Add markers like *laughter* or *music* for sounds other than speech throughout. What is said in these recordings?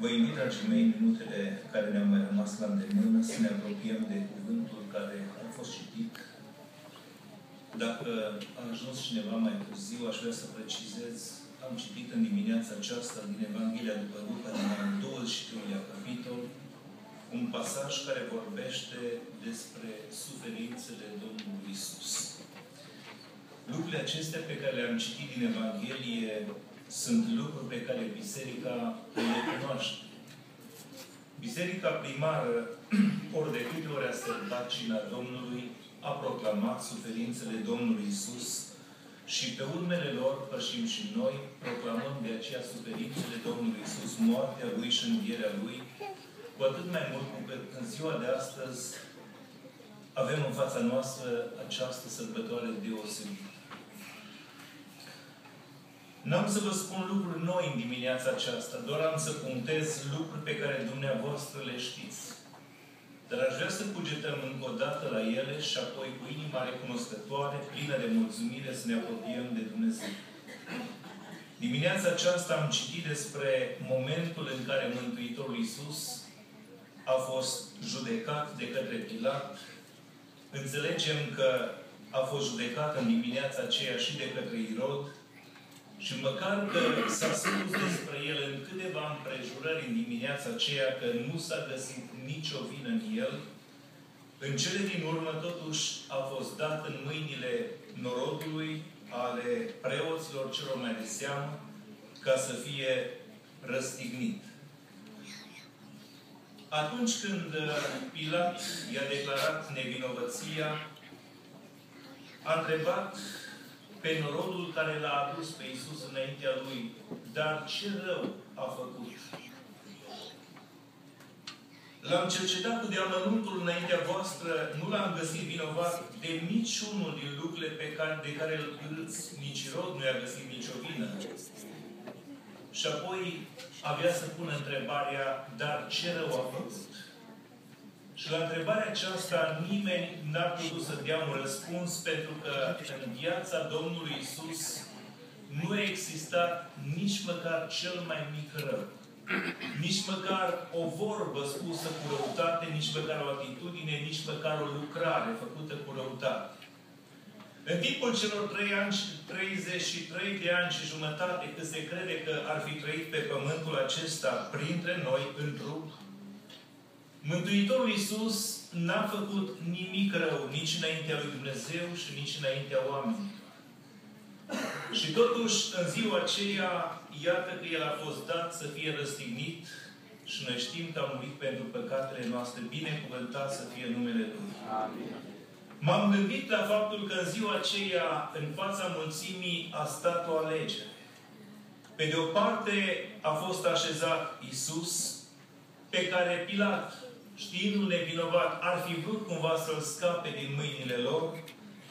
Vă invit, dragii mei, în minutele care ne-au mai rămas la îndemână, să ne apropiem de cuvântul care a fost citit. Dacă a ajuns cineva mai târziu, aș vrea să precizez, am citit în dimineața aceasta din Evanghelia după Luca, din al 23-lea capitol, un pasaj care vorbește despre suferințele Domnului Isus. Lucrurile acestea pe care le-am citit din Evanghelie sunt lucruri pe care Biserica le cunoaște. Biserica primară, *clears throat* ori de câte ori a sărbat cina Domnului, a proclamat suferințele Domnului Isus și pe urmele lor pășim și noi, proclamăm de aceea suferințele Domnului Isus, moartea Lui și învierea Lui, cu atât mai mult cu cât în ziua de astăzi avem în fața noastră această sărbătoare deosebită. N-am să vă spun lucruri noi în dimineața aceasta, doar am să punctez lucruri pe care dumneavoastră le știți. Dar aș vrea să cugetăm încă o dată la ele și apoi cu inima recunoscătoare, plină de mulțumire, să ne apropiem de Dumnezeu. Dimineața aceasta am citit despre momentul în care Mântuitorul Iisus a fost judecat de către Pilat. Înțelegem că a fost judecat în dimineața aceea și de către Irod, și măcar că s-a spus despre el în câteva împrejurări în dimineața aceea că nu s-a găsit nicio vină în el, în cele din urmă totuși a fost dat în mâinile norodului, ale preoților celor mai de seamă, ca să fie răstignit. Atunci când Pilat i-a declarat nevinovăția, a întrebat pe norodul care l-a adus pe Iisus înaintea lui. Dar ce rău a făcut? L-am cercetat cu deamănuntul înaintea voastră, nu l-am găsit vinovat de niciunul din lucrurile pe care, de care îl îți nici rod nu i-a găsit nicio vină. Și apoi avea să pună întrebarea, dar ce rău a făcut? Și la întrebarea aceasta nimeni n-a putut să dea un răspuns pentru că în viața Domnului Isus nu a existat nici măcar cel mai mic rău. Nici măcar o vorbă spusă cu răutate, nici măcar o atitudine, nici măcar o lucrare făcută cu răutate. În timpul celor 3 ani, 33 de ani și jumătate, cât se crede că ar fi trăit pe pământul acesta printre noi, în trup, Mântuitorul Iisus n-a făcut nimic rău nici înaintea lui Dumnezeu și nici înaintea oamenilor. Și totuși, în ziua aceea, iată că El a fost dat să fie răstignit și noi știm că a murit pentru păcatele noastre. Binecuvântat să fie numele Lui. M-am gândit la faptul că în ziua aceea, în fața mulțimii, a stat o alegere. Pe de o parte, a fost așezat Isus, pe care Pilat știindu-l nevinovat, ar fi vrut cumva să-l scape din mâinile lor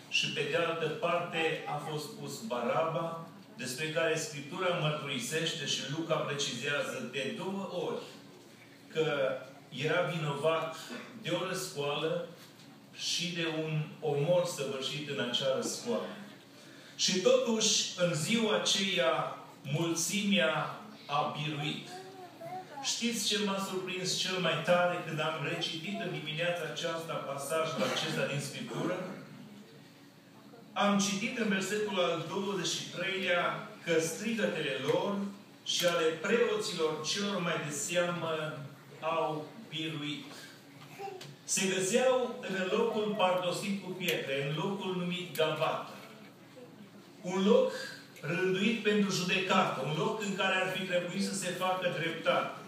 și pe de altă parte a fost pus Baraba, despre care Scriptura mărturisește și Luca precizează de două ori că era vinovat de o răscoală și de un omor săvârșit în acea răscoală. Și totuși, în ziua aceea, mulțimea a biruit. Știți ce m-a surprins cel mai tare când am recitit în dimineața aceasta pasajul acesta din Scriptură? Am citit în versetul al 23-lea că strigătele lor și ale preoților celor mai de seamă au biruit. Se găseau în locul pardosit cu pietre, în locul numit Gabata. Un loc rânduit pentru judecată, un loc în care ar fi trebuit să se facă dreptate.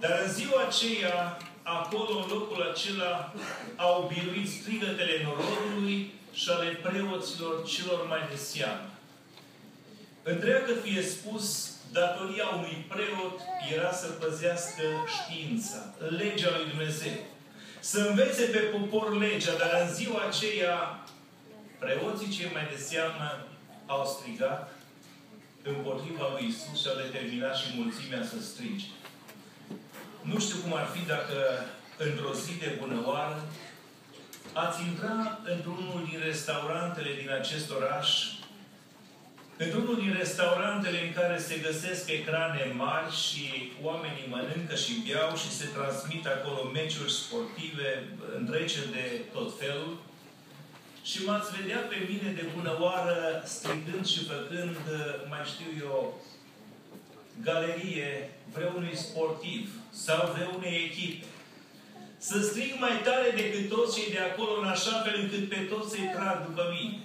Dar în ziua aceea, acolo, în locul acela, au biruit strigătele norodului și ale preoților celor mai de seamă. Întreagă fie spus, datoria unui preot era să păzească știința, legea lui Dumnezeu. Să învețe pe popor legea, dar în ziua aceea, preoții cei mai de seamă au strigat împotriva lui Isus și au determinat și mulțimea să strige. Nu știu cum ar fi dacă într-o zi de bunăoară ați intra într-unul din restaurantele din acest oraș Într-unul din restaurantele în care se găsesc ecrane mari și oamenii mănâncă și beau și se transmit acolo meciuri sportive, întreceri de tot felul, și m-ați vedea pe mine de bună oară strigând și făcând, mai știu eu, galerie vreunui sportiv sau vreunei echipe. Să strig mai tare decât toți cei de acolo, în așa fel încât pe toți să-i trag după mine.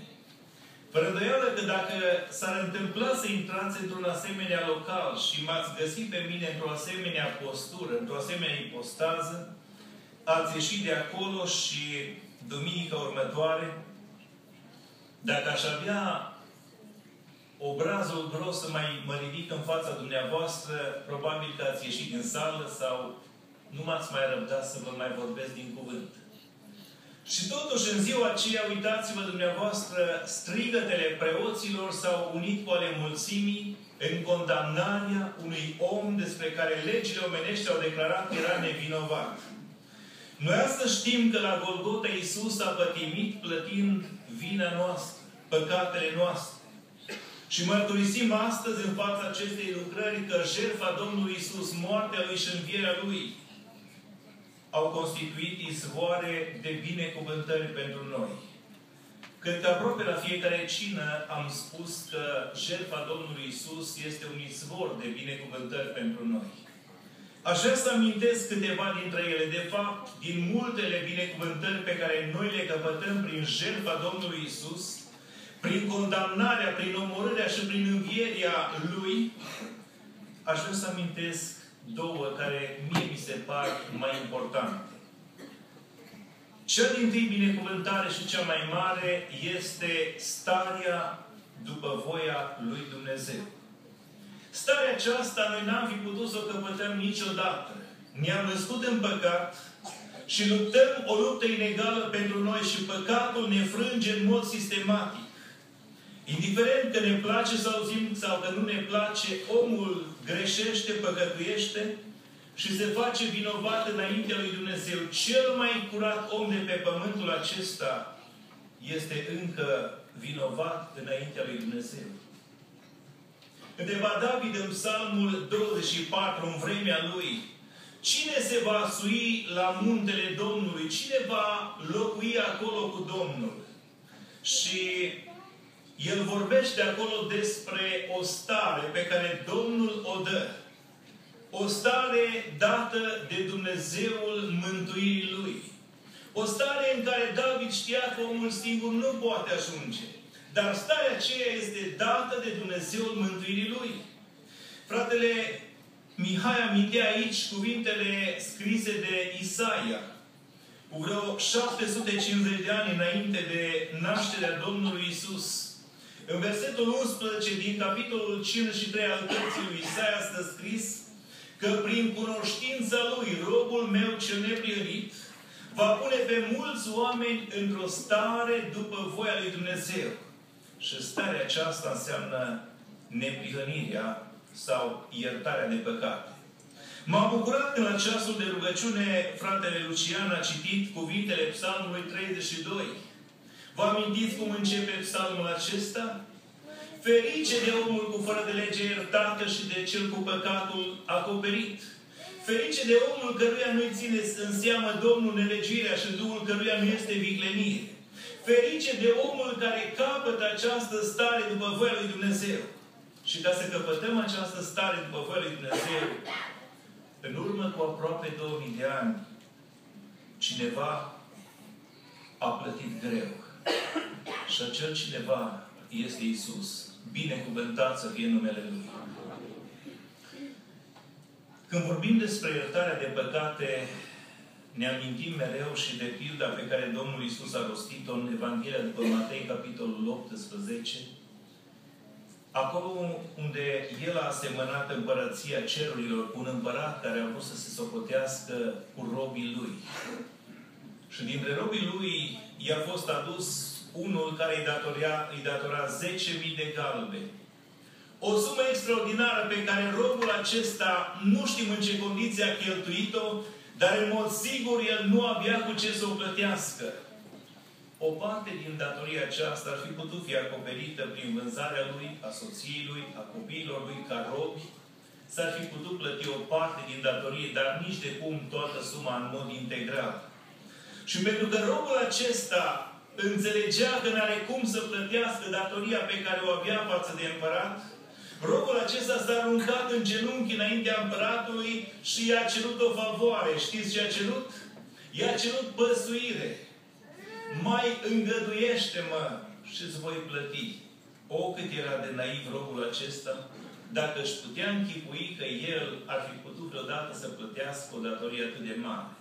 Fără îndoială că dacă s-ar întâmpla să intrați într-un asemenea local și m-ați găsit pe mine într-o asemenea postură, într-o asemenea ipostază, ați ieșit de acolo și duminica următoare, dacă aș avea obrazul gros să mai mă ridic în fața dumneavoastră, probabil că ați ieșit din sală sau nu m-ați mai răbdat să vă mai vorbesc din cuvânt. Și totuși, în ziua aceea, uitați-vă dumneavoastră, strigătele preoților s-au unit cu ale mulțimii în condamnarea unui om despre care legile omenești au declarat că era nevinovat. Noi astăzi știm că la Golgota Iisus a pătimit plătind vina noastră, păcatele noastre. Și mărturisim astăzi în fața acestei lucrări că jertfa Domnului Isus, moartea Lui și învierea Lui, au constituit izvoare de binecuvântări pentru noi. Cred că aproape la fiecare cină am spus că jertfa Domnului Isus este un izvor de binecuvântări pentru noi. Aș vrea să amintesc câteva dintre ele. De fapt, din multele binecuvântări pe care noi le căpătăm prin jertfa Domnului Isus, prin condamnarea, prin omorârea și prin învierea Lui, aș vrea să amintesc două care mie mi se par mai importante. Cea din tâi binecuvântare și cea mai mare este starea după voia lui Dumnezeu. Starea aceasta noi n-am fi putut să o căpătăm niciodată. Ne-am născut în păcat și luptăm o luptă inegală pentru noi și păcatul ne frânge în mod sistematic. Indiferent că ne place să auzim sau că nu ne place, omul greșește, păcătuiește și se face vinovat înaintea lui Dumnezeu. Cel mai curat om de pe pământul acesta este încă vinovat înaintea lui Dumnezeu. Întreba David în psalmul 24, în vremea lui, Cine se va sui la muntele Domnului? Cine va locui acolo cu Domnul? Și el vorbește acolo despre o stare pe care Domnul o dă. O stare dată de Dumnezeul mântuirii Lui. O stare în care David știa că omul singur nu poate ajunge. Dar starea aceea este dată de Dumnezeul mântuirii Lui. Fratele Mihai amintea aici cuvintele scrise de Isaia. Cu vreo 750 de ani înainte de nașterea Domnului Isus. În versetul 11 din capitolul 53 al cărții lui Isaia stă scris că prin cunoștința lui, robul meu cel neprihănit, va pune pe mulți oameni într-o stare după voia lui Dumnezeu. Și starea aceasta înseamnă neprihănirea sau iertarea de păcate. M-am bucurat când la ceasul de rugăciune fratele Lucian a citit cuvintele Psalmului 32 Vă amintiți cum începe psalmul acesta? Ferice de omul cu fără de lege iertată și de cel cu păcatul acoperit. Ferice de omul căruia nu-i ține în seamă Domnul nelegirea și Duhul căruia nu este viclenire. Ferice de omul care capătă această stare după voia lui Dumnezeu. Și ca să căpătăm această stare după voia lui Dumnezeu, în urmă cu aproape 2000 de ani, cineva a plătit greu. *coughs* Și acel cineva este Isus. Binecuvântat să fie numele Lui. Când vorbim despre iertarea de păcate, ne amintim mereu și de pilda pe care Domnul Isus a rostit-o în Evanghelia după Matei, capitolul 18, Acolo unde El a asemănat împărăția cerurilor cu un împărat care a vrut să se socotească cu robii Lui. Și dintre robii Lui i-a fost adus unul care îi, datoria, îi datora 10.000 de galbe. O sumă extraordinară pe care robul acesta, nu știm în ce condiție a cheltuit-o, dar în mod sigur el nu avea cu ce să o plătească. o parte din datoria aceasta ar fi putut fi acoperită prin vânzarea lui, a soției lui, a copiilor lui ca robi, s-ar fi putut plăti o parte din datorie, dar nici de cum toată suma în mod integral. Și pentru că robul acesta înțelegea că nu are cum să plătească datoria pe care o avea față de împărat, robul acesta s-a aruncat în genunchi înaintea împăratului și i-a cerut o favoare. Știți ce a cerut? I-a cerut păsuire. Mai îngăduiește-mă și îți voi plăti. O, cât era de naiv robul acesta, dacă își putea închipui că el ar fi putut vreodată să plătească o datorie atât de mare.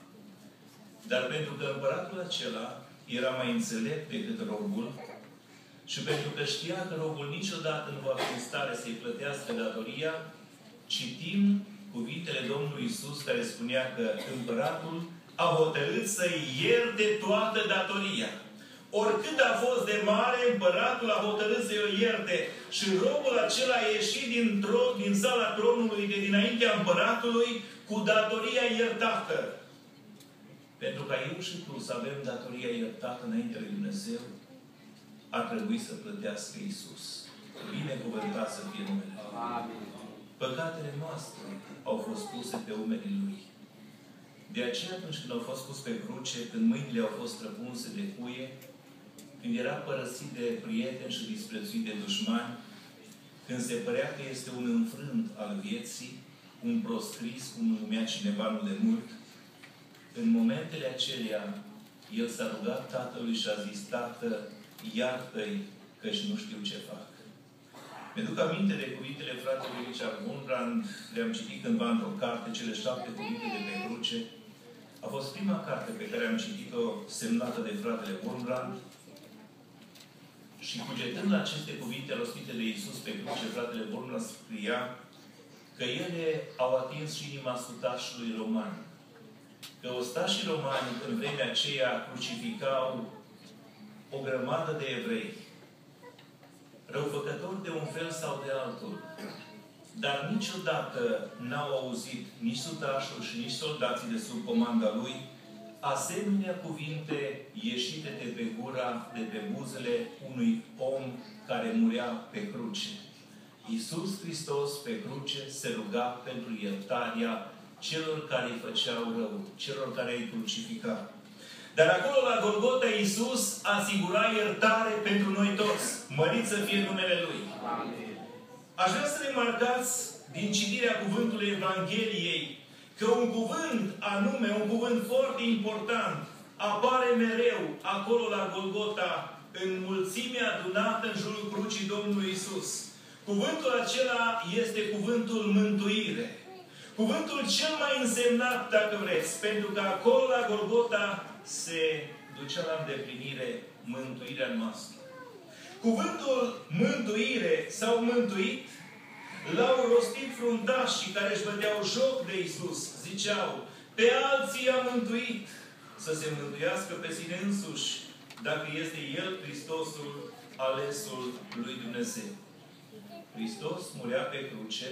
Dar pentru că împăratul acela era mai înțelept decât robul și pentru că știa că robul niciodată nu va fi în stare să-i plătească datoria, citim cuvintele Domnului Isus care spunea că împăratul a hotărât să-i ierte toată datoria. Oricât a fost de mare, împăratul a hotărât să-i o ierte. Și robul acela a ieșit din, tron, din sala tronului de dinaintea împăratului cu datoria iertată. Pentru ca eu și tu să avem datoria iertată înainte lui Dumnezeu, ar trebui să plătească Isus. Binecuvântat să fie numele Amin. Păcatele noastre au fost puse pe umerii Lui. De aceea, atunci când au fost pus pe cruce, când mâinile au fost răpunse de cuie, când era părăsit de prieteni și disprețuit de dușmani, când se părea că este un înfrânt al vieții, un proscris, cum numea cineva nu de mult, în momentele acelea, el s-a rugat Tatălui și a zis, Tată, iartă-i, căci nu știu ce fac. Mi-aduc aminte de cuvintele fratelui Richard Wurmbrand, le-am citit cândva într-o carte, cele șapte cuvinte de pe cruce. A fost prima carte pe care am citit-o semnată de fratele Wurmbrand. Și cugetând la aceste cuvinte rostite de Iisus pe cruce, fratele Wurmbrand scria că ele au atins și inima sutașului roman că ostașii romani în vremea aceea crucificau o grămadă de evrei, răufăcători de un fel sau de altul, dar niciodată n-au auzit nici sutașul și nici soldații de sub comanda lui asemenea cuvinte ieșite de pe gura, de pe buzele unui om care murea pe cruce. Iisus Hristos pe cruce se ruga pentru iertarea celor care îi făceau rău, celor care îi crucifica. Dar acolo la Golgota Iisus asigura iertare pentru noi toți. Mărit să fie numele Lui. Amin. Aș vrea să remarcați din citirea cuvântului Evangheliei că un cuvânt anume, un cuvânt foarte important, apare mereu acolo la Golgota în mulțimea adunată în jurul crucii Domnului Isus. Cuvântul acela este cuvântul mântuire. Cuvântul cel mai însemnat, dacă vreți, pentru că acolo la Golgota se ducea la îndeplinire mântuirea noastră. Cuvântul mântuire sau mântuit l-au rostit fruntașii care își băteau joc de Isus. Ziceau, pe alții a mântuit să se mântuiască pe sine însuși, dacă este El Hristosul, alesul lui Dumnezeu. Hristos murea pe cruce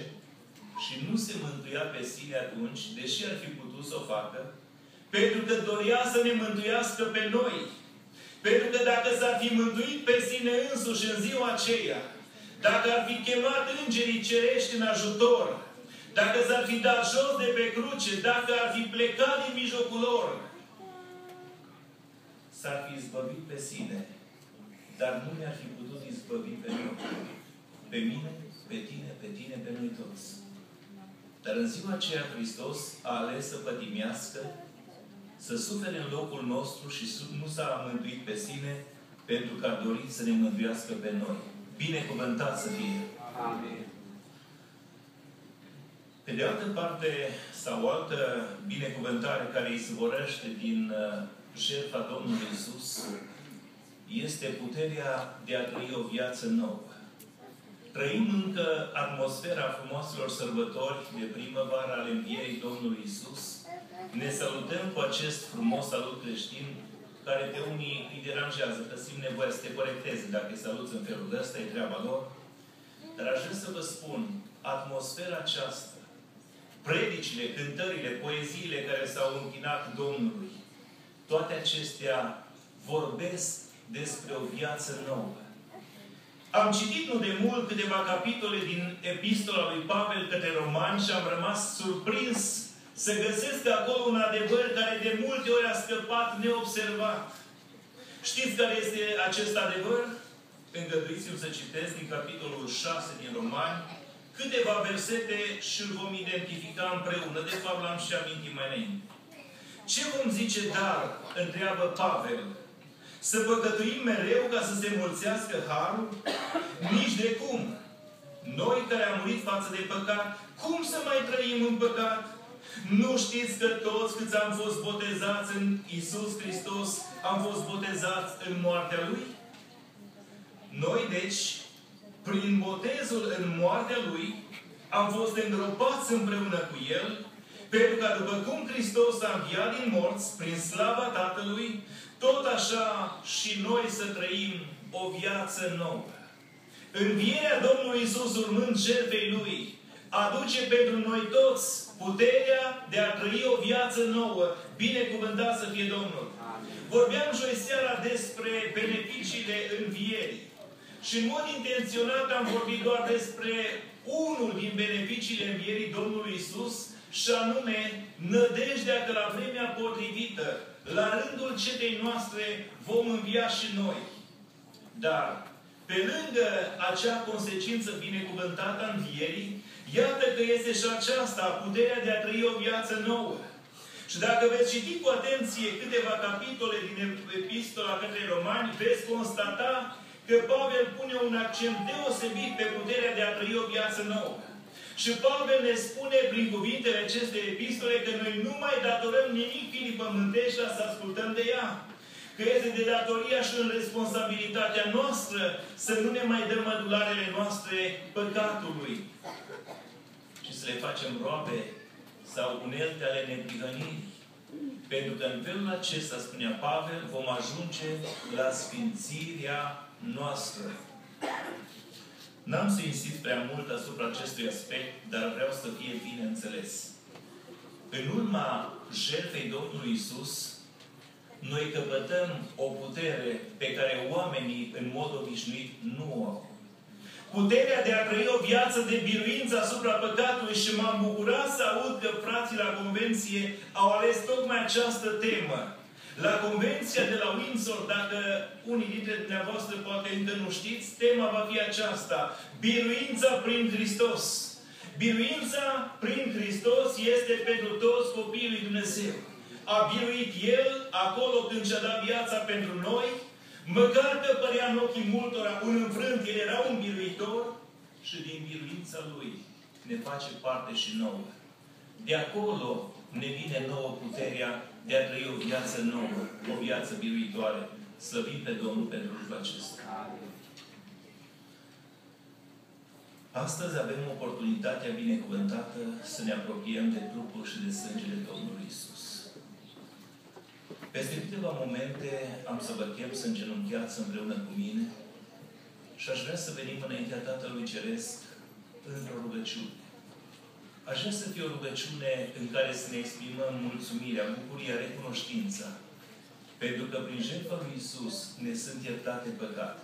și nu se mântuia pe sine atunci, deși ar fi putut să o facă, pentru că dorea să ne mântuiască pe noi. Pentru că dacă s-ar fi mântuit pe sine însuși în ziua aceea, dacă ar fi chemat îngerii cerești în ajutor, dacă s-ar fi dat jos de pe cruce, dacă ar fi plecat din mijlocul lor, s-ar fi izbăvit pe sine, dar nu ne-ar fi putut izbăvi pe noi. Pe mine, pe tine, pe tine, pe noi toți. Dar în ziua aceea Hristos a ales să pătimească, să sufere în locul nostru și nu s-a mântuit pe sine pentru că a dorit să ne mântuiască pe noi. Binecuvântat să fie! Amin. Pe de altă parte, sau o altă binecuvântare care izvorăște din uh, jertfa Domnului Isus, este puterea de a trăi o viață nouă. Trăim încă atmosfera frumoaselor sărbători de primăvară ale învierii Domnului Isus. Ne salutăm cu acest frumos salut creștin care pe unii îi deranjează, că simt nevoia să te corecteze dacă îi saluți în felul ăsta, e treaba lor. Dar aș vrea să vă spun, atmosfera aceasta, predicile, cântările, poeziile care s-au închinat Domnului, toate acestea vorbesc despre o viață nouă. Am citit nu de mult câteva capitole din epistola lui Pavel către romani și am rămas surprins să găsesc acolo un adevăr care de multe ori a scăpat neobservat. Știți care este acest adevăr? Îngăduiți-mi să citesc din capitolul 6 din Romani câteva versete și îl vom identifica împreună. De fapt, l-am și amintit mai înainte. Ce vom zice dar? Întreabă Pavel. Să păcătuim mereu ca să se mulțească harul? Nici de cum. Noi care am murit față de păcat, cum să mai trăim în păcat? Nu știți că toți câți am fost botezați în Isus Hristos, am fost botezați în moartea Lui? Noi, deci, prin botezul în moartea Lui, am fost îngropați împreună cu El, pentru că după cum Hristos a înviat din morți, prin slava Tatălui, tot așa și noi să trăim o viață nouă. Învierea Domnului Isus urmând jertfei Lui, aduce pentru noi toți puterea de a trăi o viață nouă. Binecuvântat să fie Domnul! Vorbeam joi seara despre beneficiile învierii. Și în mod intenționat am vorbit doar despre unul din beneficiile învierii Domnului Isus, și anume nădejdea că la vremea potrivită, la rândul cetei noastre, vom învia și noi. Dar, pe lângă acea consecință binecuvântată a învierii, iată că este și aceasta puterea de a trăi o viață nouă. Și dacă veți citi cu atenție câteva capitole din Epistola către Romani, veți constata că Pavel pune un accent deosebit pe puterea de a trăi o viață nouă. Și Pavel ne spune prin cuvintele acestei epistole că noi nu mai datorăm nimic firii pământești la să ascultăm de ea. Că este de datoria și în responsabilitatea noastră să nu ne mai dăm mădularele noastre păcatului. Și să le facem roabe sau unelte ale neprihănirii. Pentru că în felul acesta, spunea Pavel, vom ajunge la sfințirea noastră. N-am să insist prea mult asupra acestui aspect, dar vreau să fie bine înțeles. În urma jertfei Domnului Isus, noi căpătăm o putere pe care oamenii în mod obișnuit nu o au. Puterea de a trăi o viață de biruință asupra păcatului și m-am bucurat să aud că frații la convenție au ales tocmai această temă. La convenția de la Windsor, dacă unii dintre dumneavoastră poate încă nu știți, tema va fi aceasta. Biruința prin Hristos. Biruința prin Hristos este pentru toți copiii lui Dumnezeu. A biruit El acolo când și-a dat viața pentru noi, măcar că părea în ochii multora un înfrânt, El era un biruitor și din biruința Lui ne face parte și nouă. De acolo ne vine nouă puterea de a trăi o viață nouă, o viață biruitoare. Slăvim pe Domnul pentru lucrul acesta. Astăzi avem oportunitatea binecuvântată să ne apropiem de trupul și de sângele Domnului Isus. Peste câteva momente am să vă chem să îngenunchiați împreună cu mine și aș vrea să venim înaintea Tatălui Ceresc într-o rugăciune. Aș vrea să fie o rugăciune în care să ne exprimăm mulțumirea, bucuria, recunoștința. Pentru că prin jertfa lui Isus ne sunt iertate păcate.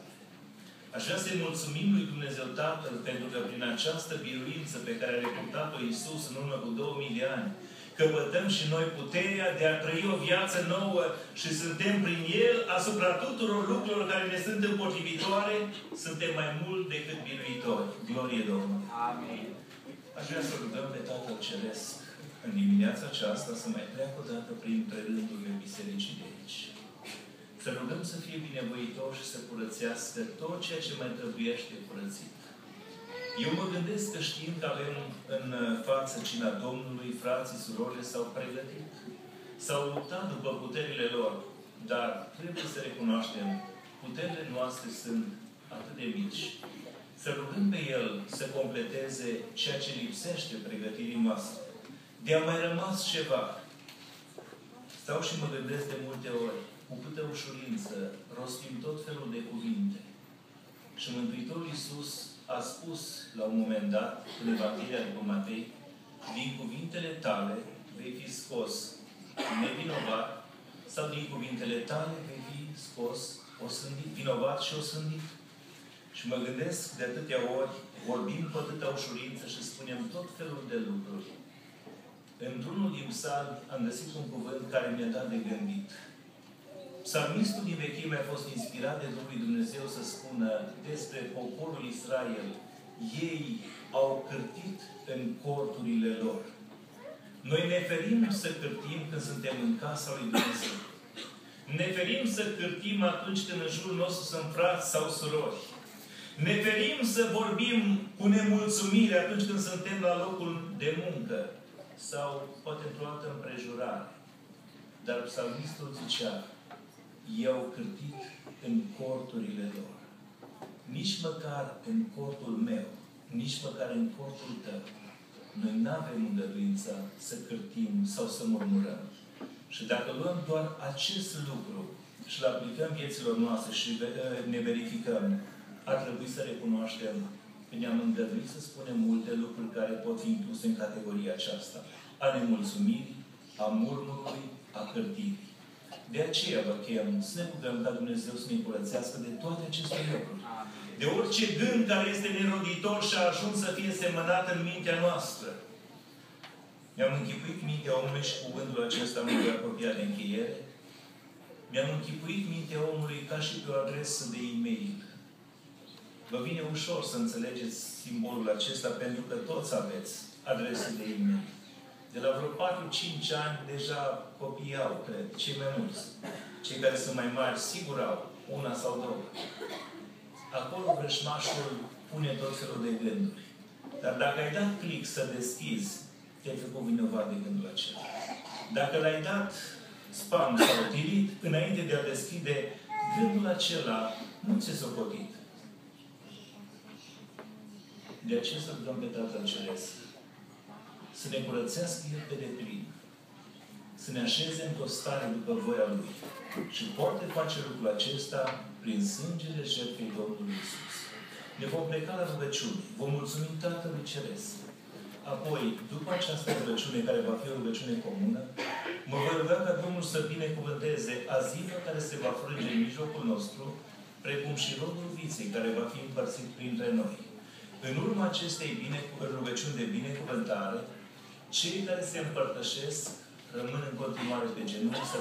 Aș vrea să-i mulțumim lui Dumnezeu Tatăl pentru că prin această biruință pe care a recrutat-o Isus în urmă cu 2000 de ani, căpătăm și noi puterea de a trăi o viață nouă și suntem prin El asupra tuturor lucrurilor care ne sunt împotrivitoare, suntem mai mult decât biruitori. Glorie Domnului! Amin. Aș vrea să rugăm pe Tatăl Ceresc în dimineața aceasta să mai treacă o dată printre rândurile bisericii de aici. Să rugăm să fie binevoitor și să curățească tot ceea ce mai trebuiește curățit. Eu mă gândesc că știm că avem în față cina Domnului, frații, surorile s-au pregătit. S-au luptat după puterile lor. Dar trebuie să recunoaștem, puterile noastre sunt atât de mici să rugăm pe El să completeze ceea ce lipsește pregătirii noastre. De a mai rămas ceva. Stau și mă gândesc de multe ori, cu câtă ușurință rostim tot felul de cuvinte. Și Mântuitorul Iisus a spus la un moment dat, în Evanghelia după Matei, din cuvintele tale vei fi scos nevinovat sau din cuvintele tale vei fi scos o sândit, vinovat și o sândit. Și mă gândesc de atâtea ori, vorbim cu atâta ușurință și spunem tot felul de lucruri. Într-unul din psalmi am găsit un cuvânt care mi-a dat de gândit. Psalmistul din vechime a fost inspirat de Duhul Dumnezeu să spună despre poporul Israel. Ei au cârtit în corturile lor. Noi ne ferim să cârtim când suntem în casa lui Dumnezeu. Ne ferim să cârtim atunci când în jurul nostru sunt frați sau surori. Ne ferim să vorbim cu nemulțumire atunci când suntem la locul de muncă sau poate într-o altă împrejurare. Dar psalmistul zicea, i-au cârtit în corturile lor. Nici măcar în cortul meu, nici măcar în cortul tău, noi nu avem îngăduința să cârtim sau să murmurăm. Și dacă luăm doar acest lucru și îl aplicăm vieților noastre și ne verificăm, ar trebui să recunoaștem că ne-am îngăduit să spunem multe lucruri care pot fi incluse în categoria aceasta. A nemulțumirii, a murmurului, a cârtirii. De aceea vă chem să ne rugăm ca Dumnezeu să ne curățească de toate aceste lucruri. De orice gând care este neroditor și a ajuns să fie semănat în mintea noastră. Mi-am închipuit mintea omului și cuvântul acesta mă voi apropia de încheiere. Mi-am închipuit mintea omului ca și pe o adresă de e-mail. Vă vine ușor să înțelegeți simbolul acesta pentru că toți aveți adrese de e-mail. De la vreo 4-5 ani deja copiii au, cred, cei mai mulți. Cei care sunt mai mari, sigur au, una sau două. Acolo vrășmașul pune tot felul de gânduri. Dar dacă ai dat click să deschizi, te-ai făcut vinovat de gândul acela. Dacă l-ai dat spam sau delete, înainte de a deschide, gândul acela nu ți-e socotit. De aceea să rugăm pe Tatăl Ceresc să ne curățească El pe deplin, să ne așeze într-o stare după voia Lui. Și poate face lucrul acesta prin sângele jertfei Domnului Isus. Ne vom pleca la rugăciune. Vom mulțumi Tatălui Ceresc. Apoi, după această rugăciune, care va fi o rugăciune comună, mă voi ruga ca Domnul să binecuvânteze aziva care se va frânge în mijlocul nostru, precum și rodul viței care va fi împărțit printre noi. În urma acestei bine, rugăciuni de binecuvântare, cei care se împărtășesc rămân în continuare pe genunchi să